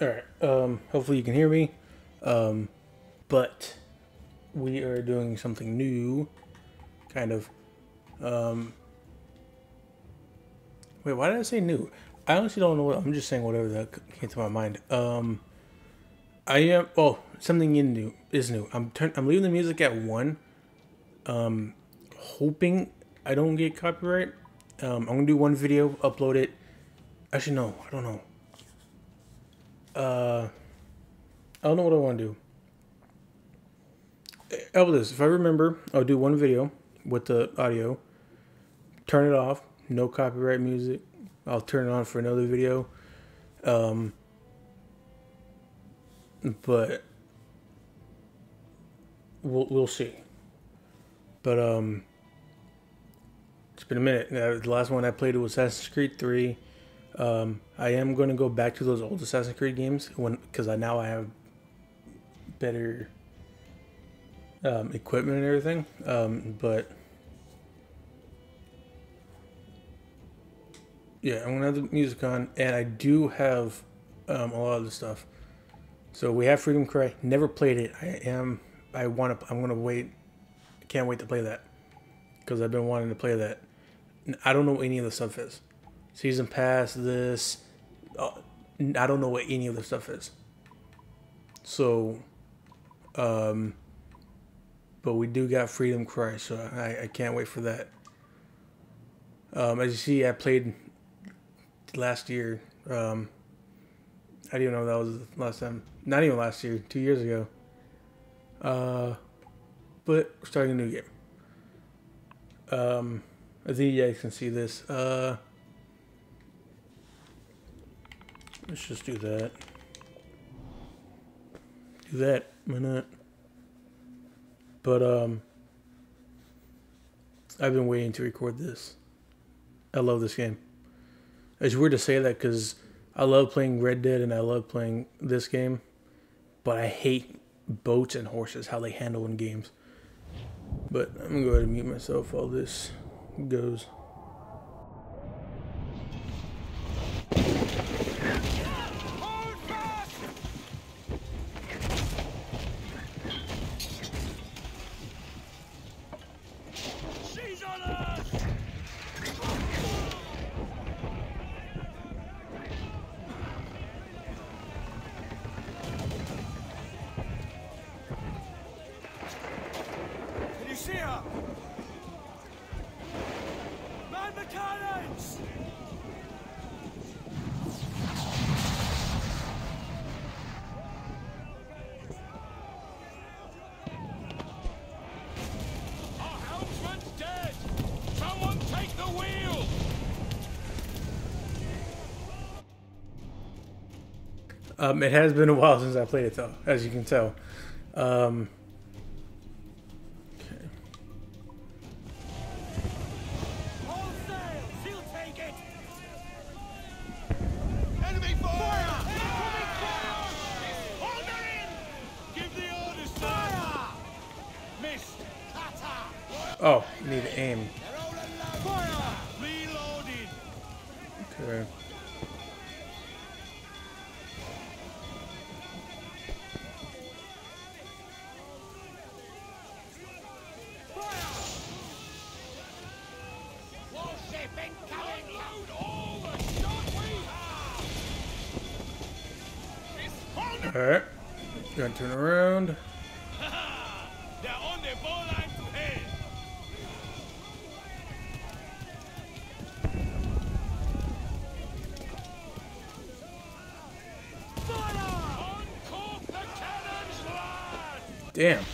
All right. Um, hopefully you can hear me. Um, but we are doing something new, kind of. Um, wait, why did I say new? I honestly don't know. What, I'm just saying whatever that came to my mind. Um, I am. Oh, something new is new. I'm turn. I'm leaving the music at one. Um, hoping I don't get copyright. Um, I'm gonna do one video, upload it. Actually, no, I don't know. Uh, I don't know what I want to do. How about this? If I remember, I'll do one video with the audio. Turn it off. No copyright music. I'll turn it on for another video. Um, but we'll we'll see. But um, it's been a minute. Uh, the last one I played was Assassin's Creed Three. Um, I am going to go back to those old Assassin's Creed games when because I now I have better um, equipment and everything. Um, but yeah, I'm gonna have the music on, and I do have um, a lot of the stuff. So we have Freedom Cry. Never played it. I am. I want to. I'm gonna wait. Can't wait to play that because I've been wanting to play that. I don't know what any of the stuff is. Season pass, this. Uh, I don't know what any of the stuff is. So, um, but we do got Freedom Cry, so I, I can't wait for that. Um, as you see, I played last year. Um, I didn't even know that was last time. Not even last year, two years ago. Uh, but we're starting a new game. Um, I think you guys can see this. Uh, let's just do that. Do that. Why not? But um, I've been waiting to record this. I love this game. It's weird to say that because I love playing Red Dead and I love playing this game, but I hate boats and horses how they handle in games. But I'm gonna go ahead and mute myself while this goes. Cannons! Our helmsman's dead! Someone take the wheel! Um, it has been a while since I played it though, as you can tell. Um, Damn.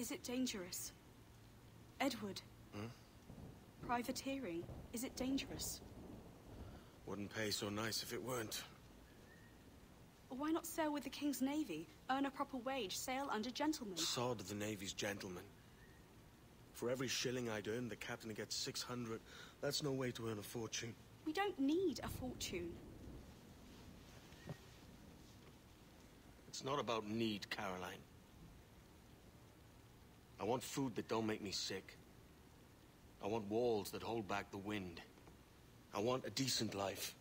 Is it dangerous? Edward. Hmm? Privateering. Is it dangerous? Wouldn't pay so nice if it weren't. Why not sail with the King's Navy? Earn a proper wage, sail under gentlemen. Sod the Navy's gentlemen. For every shilling I'd earn, the captain gets 600. That's no way to earn a fortune. We don't need a fortune. It's not about need, Caroline. I want food that don't make me sick. I want walls that hold back the wind. I want a decent life.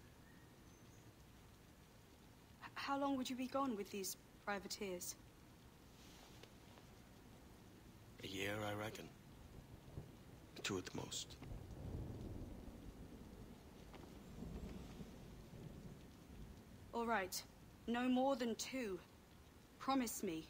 H- how long would you be gone with these privateers? A year, I reckon. Two at the most. All right. No more than two. Promise me.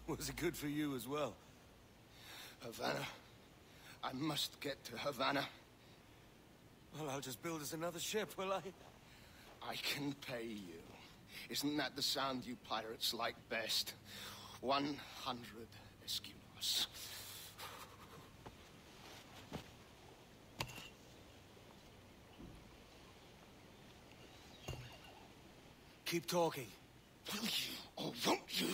Was it good for you as well? Havana. I must get to Havana. Well, I'll just build us another ship, will I? I can pay you. Isn't that the sound you pirates like best? 100 escudos. Keep talking. Will you or won't you?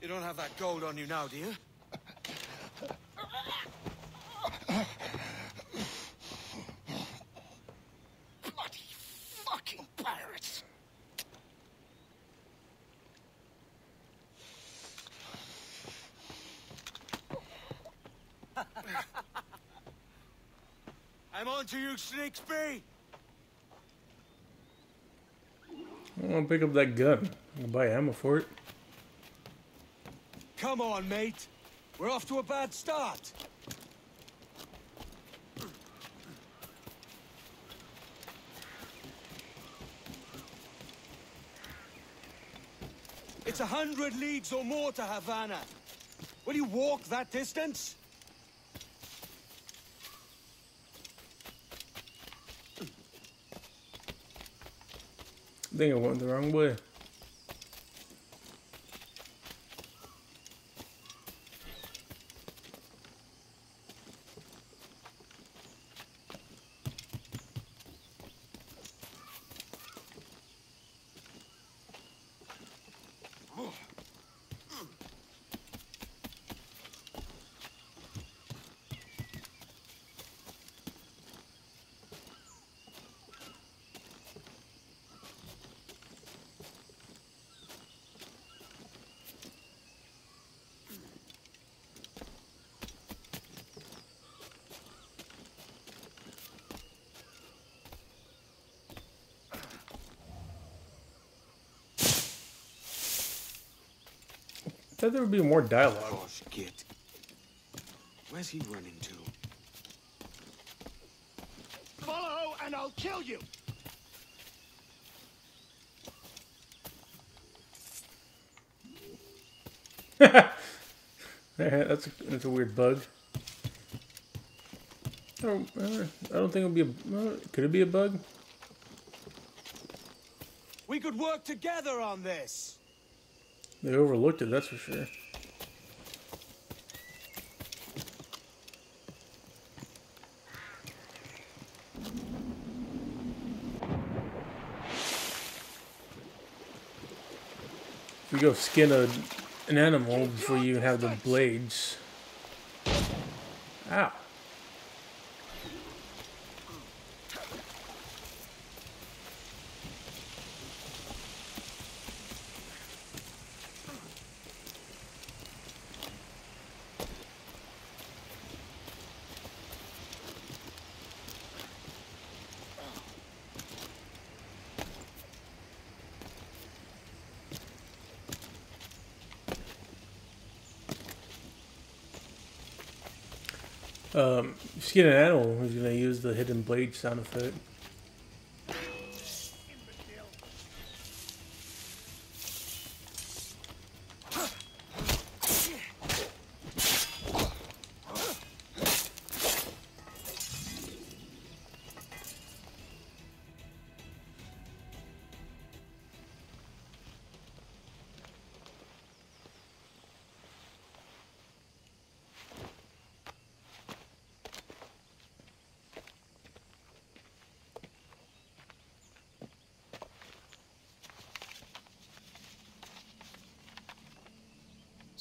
You don't have that gold on you now, do you? Bloody fucking pirates! I'm on to you! I want to pick up that gun. I'll buy ammo for it. Come on, mate. We're off to a bad start. It's a hundred leagues or more to Havana. Will you walk that distance? Think I went the wrong way. Thought there would be more dialogue. Gosh, git. Where's he running to? Follow and I'll kill you! that's a, that's a weird bug. Oh, uh, I don't think it'll be a. Uh, could it be a bug? We could work together on this. They overlooked it, that's for sure. You go skin a, an animal before you have the blades. Ow. Um, if skin an animal, who's gonna use the hidden blade sound effect?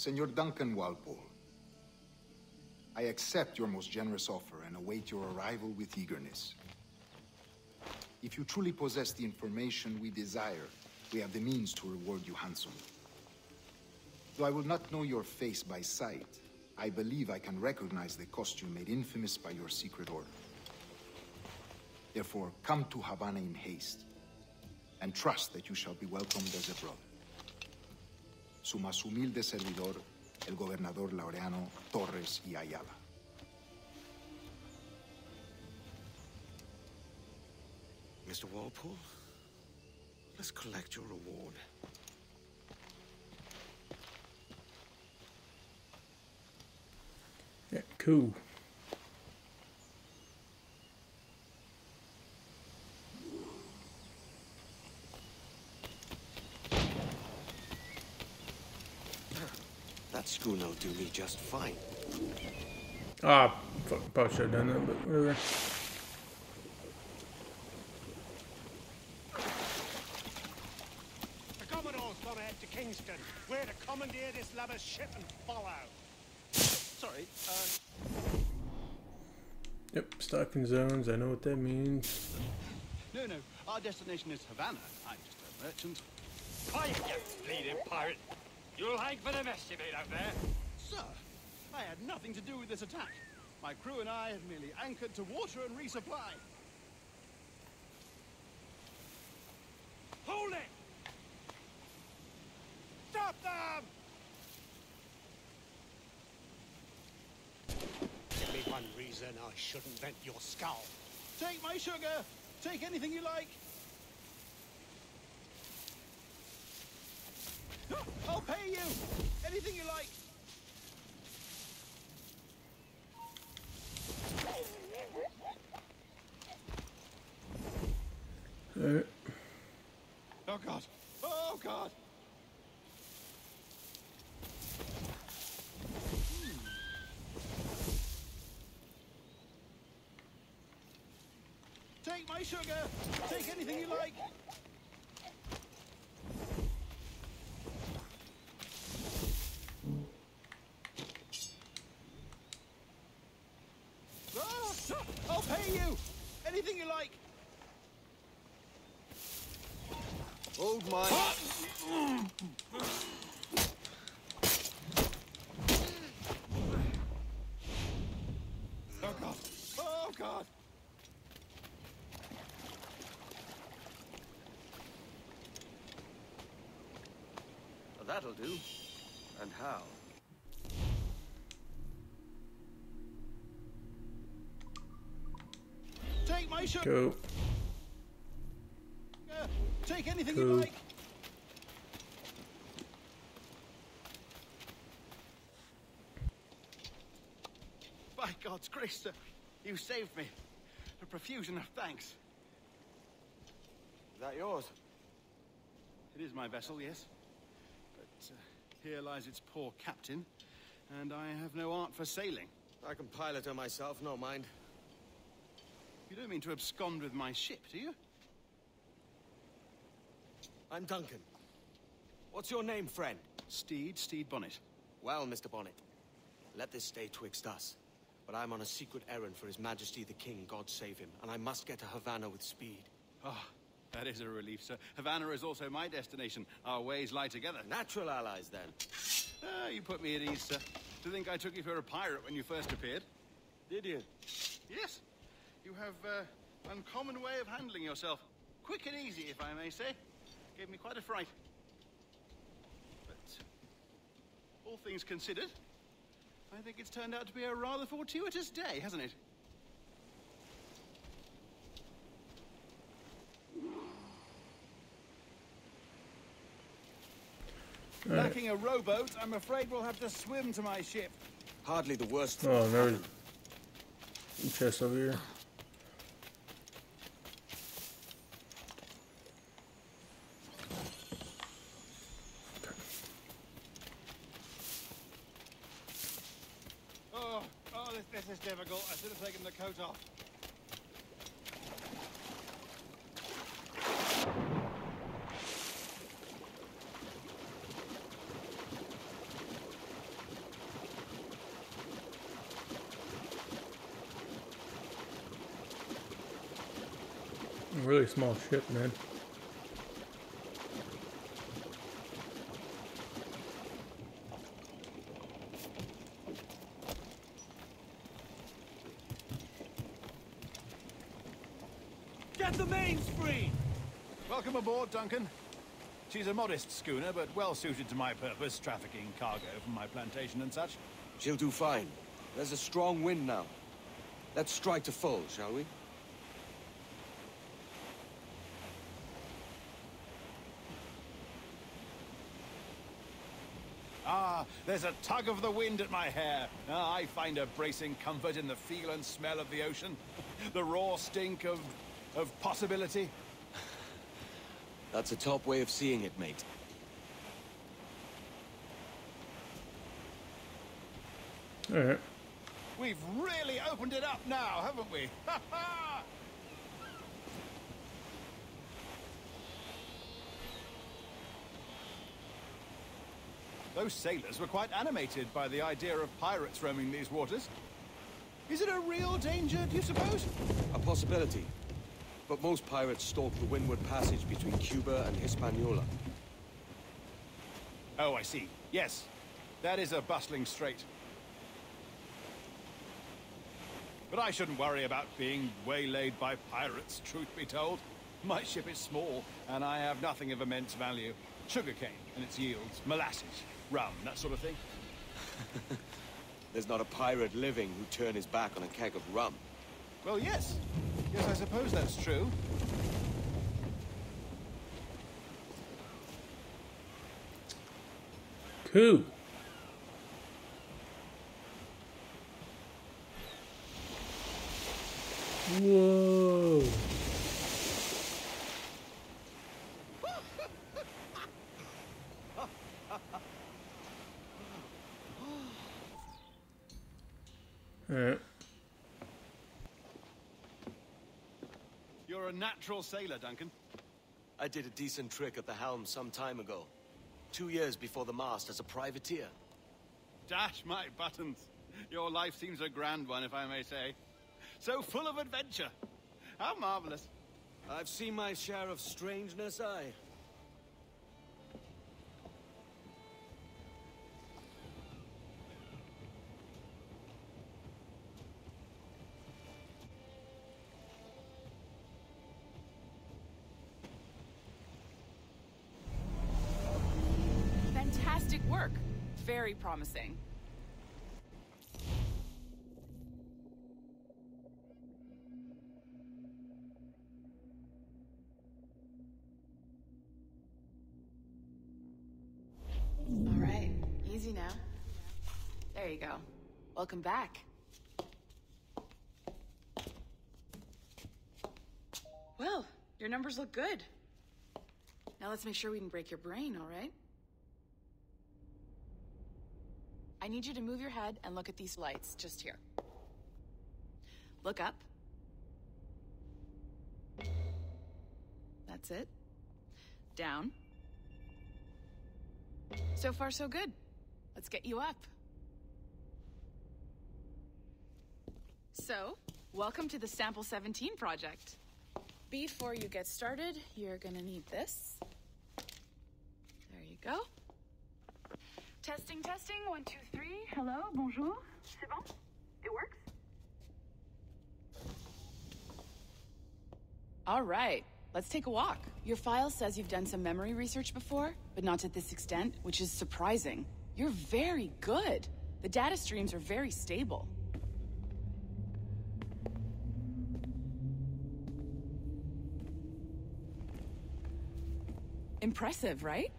Senor Duncan Walpole, I accept your most generous offer and await your arrival with eagerness. If you truly possess the information we desire, we have the means to reward you handsomely. Though I will not know your face by sight, I believe I can recognize the costume made infamous by your secret order. Therefore, come to Havana in haste, and trust that you shall be welcomed as a brother. Su más humilde servidor, el gobernador Laureano Torres y Ayala. Mr. Walpole, let's collect your reward. Yeah, cool. That schooner will do me just fine. Ah, fuck, probably should have done that, but whatever. The Commodore's gone ahead to Kingston. We're to commandeer this lover's ship and follow. Sorry, uh, Yep, stocking zones, I know what that means. no, no. Our destination is Havana. I'm just a merchant. Quiet, you bleeding pirate! You'll hang for the mess you made out there. Sir, I had nothing to do with this attack. My crew and I have merely anchored to water and resupply. Hold it! Stop them! Give me one reason I shouldn't vent your skull. Take my sugar! Take anything you like! I'll pay you! Anything you like! Alright. Oh god! Oh god! Hmm. Take my sugar! Take anything you like! Ah, I'll pay you! Anything you like! Hold my. Oh god! Oh god! That'll do. And how? Go. Take anything Cool. you like! By God's grace, sir, You saved me. A profusion of thanks. Is that yours? It is my vessel, yes. But uh, here lies its poor captain, and I have no art for sailing. I can pilot her myself, no mind. You don't mean to abscond with my ship, do you? I'm Duncan. What's your name, friend? Stede, Stede Bonnet. Well, Mr. Bonnet, let this stay twixt us. But I'm on a secret errand for His Majesty the King, God save him, and I must get to Havana with speed. Ah, that is a relief, sir. Havana is also my destination. Our ways lie together. Natural allies, then. Ah, you put me at ease, sir. To think I took you for a pirate when you first appeared. Did you? Yes. You have uh, uncommon way of handling yourself. Quick and easy, if I may say. Gave me quite a fright. But all things considered, I think it's turned out to be a rather fortuitous day, hasn't it? Lacking a rowboat, I'm afraid we'll have to swim to my ship. Hardly the worst. Oh, there's chest over here. Oh, oh, this, this is difficult. I should have taken the coat off. Really small ship, man. Get the mains free! Welcome aboard, Duncan. She's a modest schooner, but well suited to my purpose, trafficking cargo from my plantation and such. She'll do fine. There's a strong wind now. Let's strike to full, shall we? Ah, there's a tug of the wind at my hair. Ah, I find a bracing comfort in the feel and smell of the ocean. the raw stink of... of possibility. That's a top way of seeing it, mate. Alright. We've really opened it up now, haven't we? Ha ha! Those sailors were quite animated by the idea of pirates roaming these waters. Is it a real danger, do you suppose? A possibility. But most pirates stalk the windward passage between Cuba and Hispaniola. Oh, I see. Yes, that is a bustling strait. But I shouldn't worry about being waylaid by pirates, truth be told. My ship is small, and I have nothing of immense value. Sugarcane and its yields, molasses, rum, that sort of thing. There's not a pirate living who'd turn his back on a keg of rum. Well, yes. Yes, I suppose that's true. Cool. Whoa. Alright. You're a natural sailor, Duncan. I did a decent trick at the helm some time ago. Two years before the mast as a privateer. Dash my buttons. Your life seems a grand one, if I may say. So full of adventure. How marvelous. I've seen my share of strangeness, I. very promising. All right, easy now. There you go. Welcome back. Well, your numbers look good. Now let's make sure we can break your brain, all right? I need you to move your head and look at these lights just here. Look up. That's it. Down. So far, so good. Let's get you up. So, welcome to the Sample 17 project. Before you get started, you're gonna need this. There you go. Testing, testing, one, two, three. Hello, bonjour. C'est bon? It works? All right, let's take a walk. Your file says you've done some memory research before, but not to this extent, which is surprising. You're very good. The data streams are very stable. Impressive, right?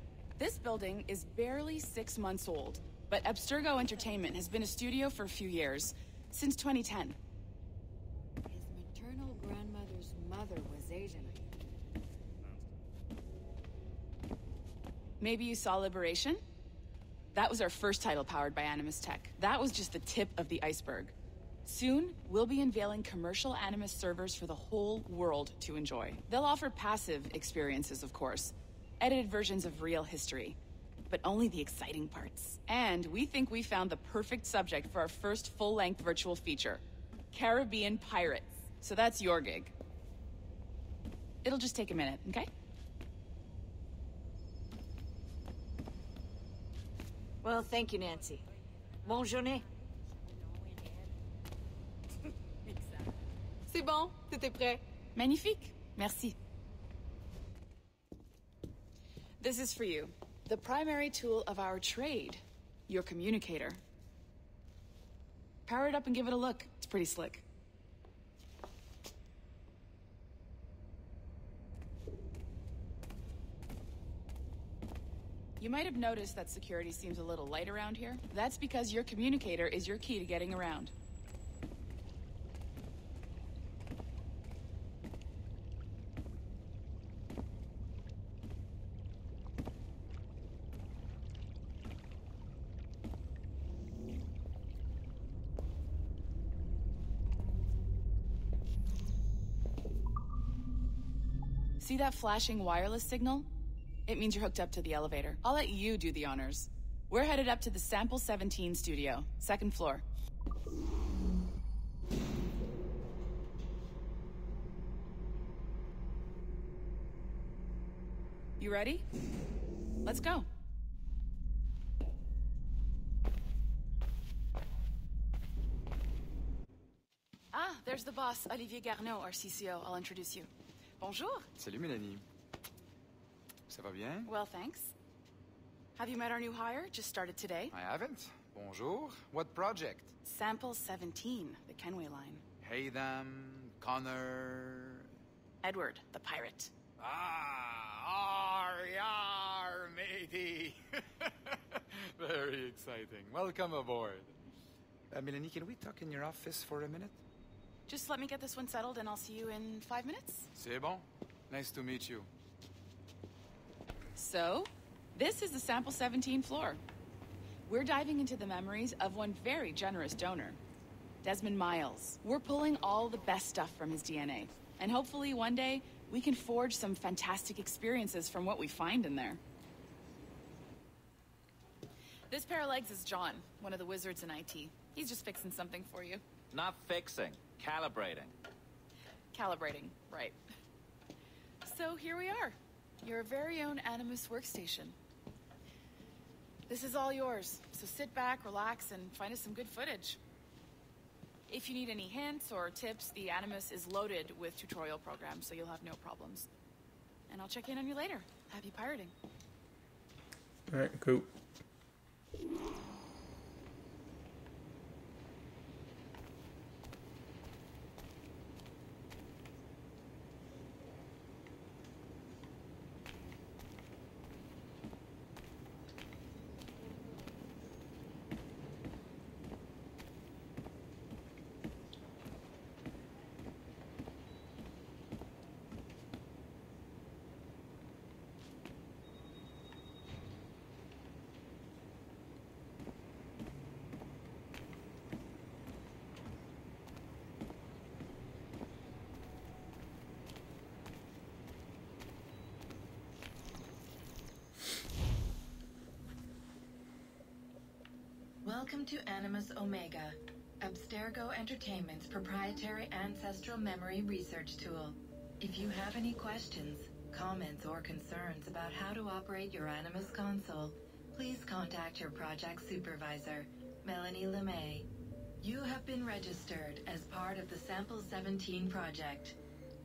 This building is barely six months old, but Abstergo Entertainment has been a studio for a few years, since 2010. His maternal grandmother's mother was Asian. Maybe you saw Liberation? That was our first title powered by Animus Tech. That was just the tip of the iceberg. Soon, we'll be unveiling commercial Animus servers for the whole world to enjoy. They'll offer passive experiences, of course, edited versions of real history, but only the exciting parts. And we think we found the perfect subject for our first full length virtual feature Caribbean Pirates. So that's your gig. It'll just take a minute, okay? Well, thank you, Nancy. Bonne journée. C'est bon, t'étais prêt. Magnifique. Merci. This is for you. The primary tool of our trade. Your communicator. Power it up and give it a look. It's pretty slick. You might have noticed that security seems a little light around here. That's because your communicator is your key to getting around. That flashing wireless signal? It means you're hooked up to the elevator. I'll let you do the honors. We're headed up to the Sample 17 studio, second floor. You ready? Let's go. Ah, there's the boss, Olivier Garneau, our CCO. I'll introduce you. Bonjour. Salut Mélanie. Ça va bien? Well, thanks. Have you met our new hire? Just started today. I haven't. Bonjour. What project? Sample 17, the Kenway line. Haytham, Connor. Edward, the pirate. Ah, ar, yar, matey. Very exciting. Welcome aboard. Uh, Melanie, can we talk in your office for a minute? Just let me get this one settled and I'll see you in five minutes. C'est bon. Nice to meet you. So, this is the Sample 17 floor. We're diving into the memories of one very generous donor, Desmond Miles. We're pulling all the best stuff from his DNA. And hopefully one day, we can forge some fantastic experiences from what we find in there. This pair of legs is John, one of the wizards in IT. He's just fixing something for you. Not fixing, calibrating. Calibrating, right. So here we are, your very own Animus workstation. This is all yours, so sit back, relax, and find us some good footage. If you need any hints or tips, the Animus is loaded with tutorial programs, so you'll have no problems. And I'll check in on you later. Happy pirating. All right, cool. Welcome to Animus Omega, Abstergo Entertainment's proprietary ancestral memory research tool. If you have any questions, comments, or concerns about how to operate your Animus console, please contact your project supervisor, Melanie Lemay. You have been registered as part of the Sample 17 project.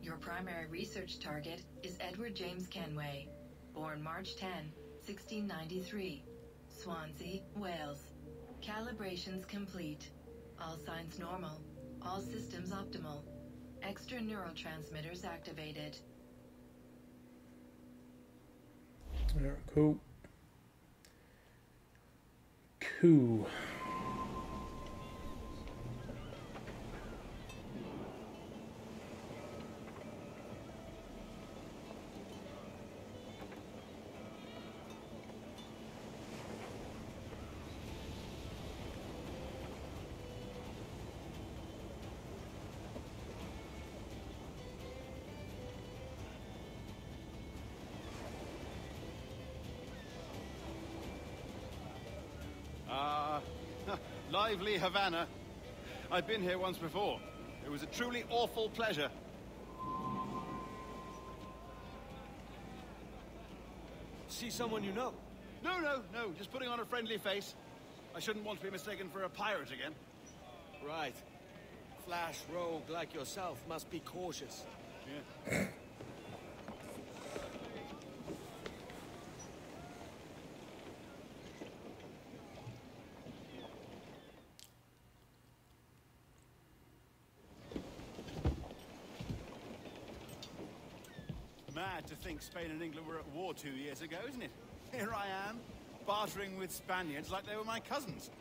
Your primary research target is Edward James Kenway, born March 10, 1693, Swansea, Wales. Calibrations complete. All signs normal. All systems optimal. Extra neurotransmitters activated. Cool. Cool. Lively Havana. I've been here once before. It was a truly awful pleasure. See someone you know? No, no, no, just putting on a friendly face. I shouldn't want to be mistaken for a pirate again. Right. Flash rogue like yourself must be cautious. Yeah. Mad to think Spain and England were at war two years ago, isn't it? Here I am, bartering with Spaniards like they were my cousins.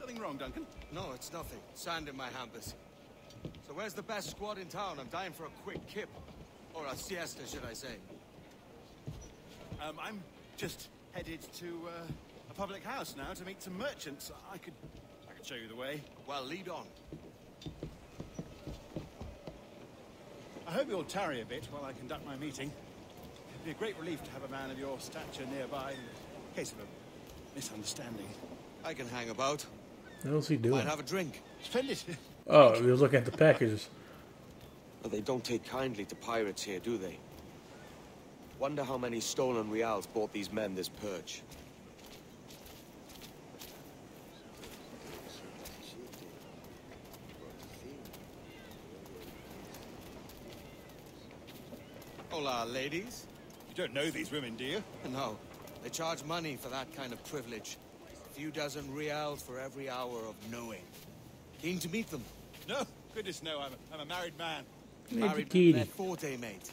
Nothing wrong, Duncan? No, it's nothing. Sand in my hampers. So where's the best squad in town? I'm dying for a quick kip. Or a siesta, should I say. Um, I'm just headed to uh, a public house now to meet some merchants. I could, I could show you the way. Well, lead on. I hope you'll tarry a bit while I conduct my meeting. It'd be a great relief to have a man of your stature nearby in case of a misunderstanding. I can hang about. What was he doing? Might have a drink. Splendid. Oh, he was looking at the packages. But they don't take kindly to pirates here, do they? Wonder how many stolen reals bought these men this purge. Hola, ladies. You don't know these women, do you? No. They charge money for that kind of privilege. A few dozen reals for every hour of knowing. Keen to meet them. No, goodness no. I'm a, I'm a married man. Maybe Married Kitty. men, their forte, mate.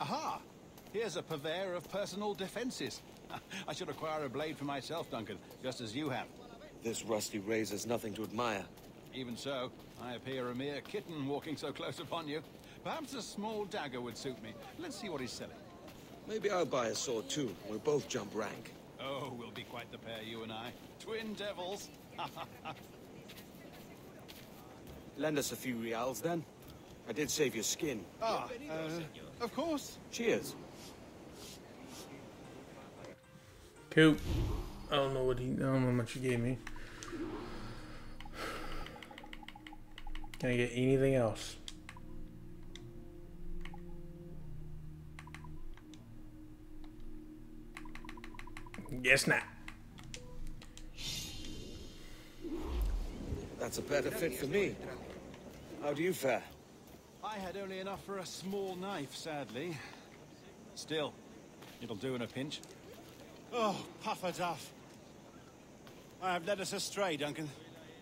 Aha! Here's a purveyor of personal defenses. I should acquire a blade for myself, Duncan, just as you have. This rusty razor's nothing to admire. Even so, I appear a mere kitten walking so close upon you. Perhaps a small dagger would suit me. Let's see what he's selling. Maybe I'll buy a sword too. We'll both jump rank. Oh, we'll be quite the pair, you and I. Twin devils. Lend us a few reals then. I did save your skin. ah, uh, of course. Cheers. Cool. I don't know what he. I don't know how much he gave me. Can I get anything else? Guess not. That's a better fit for me. How do you fare? I had only enough for a small knife, sadly. Still, it'll do in a pinch. Oh, puffer duff. I have led us astray, Duncan.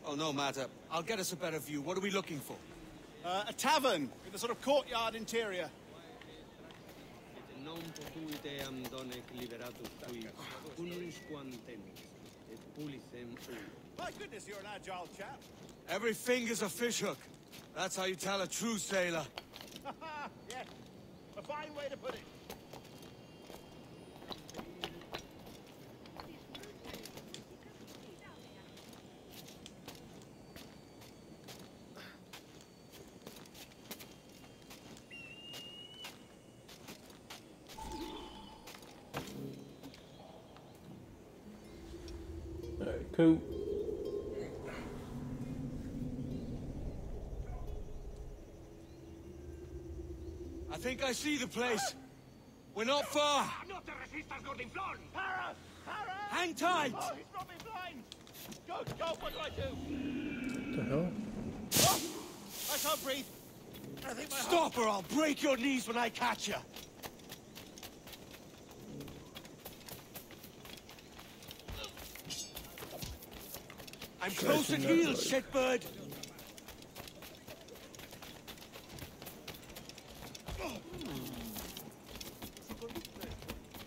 Oh, no matter. I'll get us a better view. What are we looking for? Uh, a tavern with a sort of courtyard interior. My goodness, you're an agile chap. Every finger's a fishhook. That's how you tell a true sailor. yes, a fine way to put it. Cool. I think I see the place. We're not far. No te resistas, Gordinflón! Para! Para! Hang tight! Oh, he's brought me blind! Go, go, what do I do? What the hell? Oh, I can't breathe. I think my Stop or I'll break your knees when I catch you. I'm close at Stretching that heel, leg. shitbird.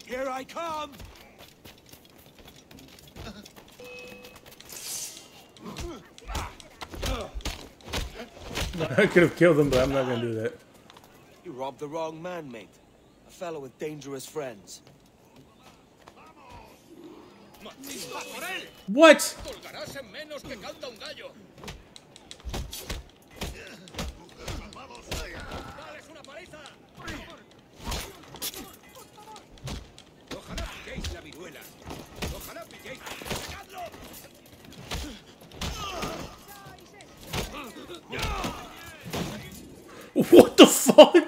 Here I come. I could have killed him, but I'm not gonna do that. You robbed the wrong man, mate. A fellow with dangerous friends. What? En menos que canta un gallo. ¡Dales una paliza! Ojalá pilléis la viruela. Ojalá pilléis. ¡Sacadlo! What the fuck?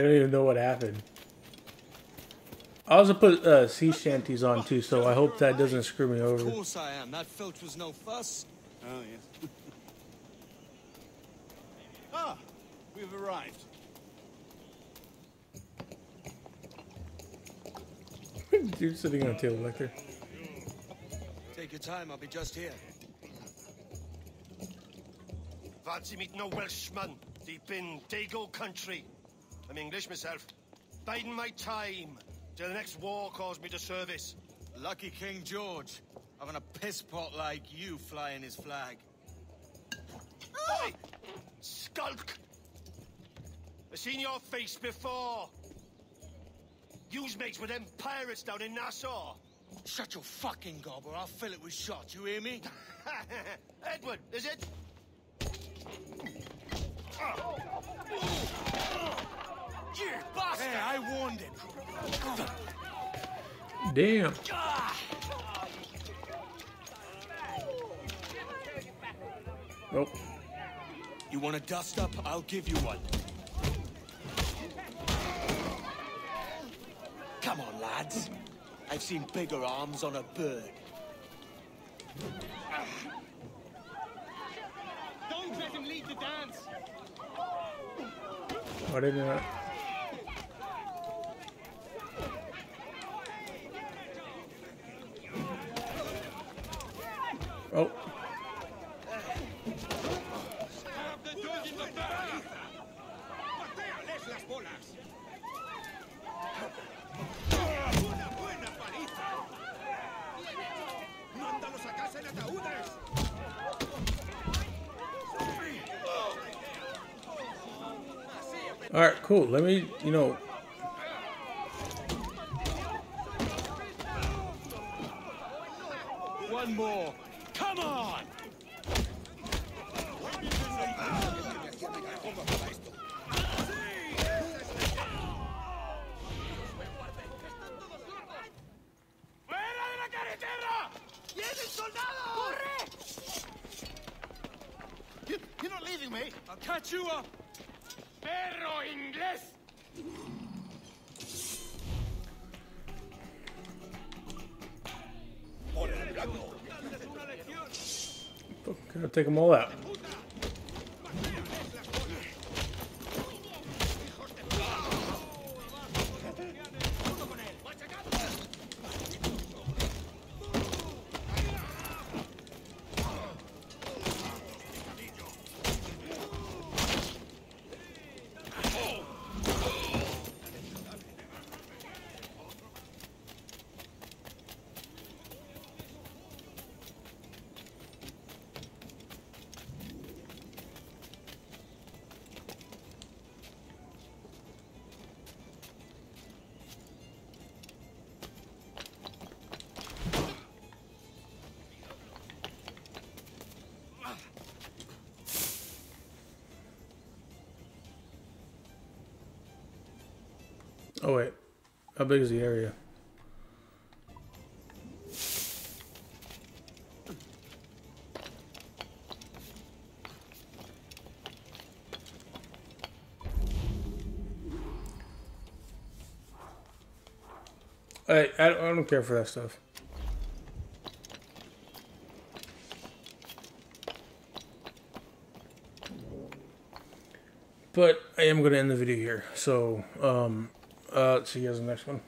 I, I don't even know what happened. I also put uh, sea shanties on too, so I hope that doesn't screw me over. Of course I am. That filch was no fuss. Oh, yes. ah, we've arrived. Dude sitting on a tail vector. Take your time. I'll be just here. Fancy meeting no Welshman deep in Dago country. I'm English myself. Biding my time till the next war calls me to service. Lucky King George. Having a piss pot like you flying his flag. Oi! Skulk! I've seen your face before. Yous mates with them pirates down in Nassau. Shut your fucking gob or I'll fill it with shot. You hear me? Edward, is it? Oh. You bastard! Hey, I warned him. Damn. Nope. You want a dust up? I'll give you one. Come on, lads. I've seen bigger arms on a bird. Don't let him lead the dance. Why didn't I? Ataúdes. All right, cool. Let me, you know, all out. Oh wait, how big is the area? I, I don't- care for that stuff. But I am going to end the video here. So, um, uh, see you guys in the next one.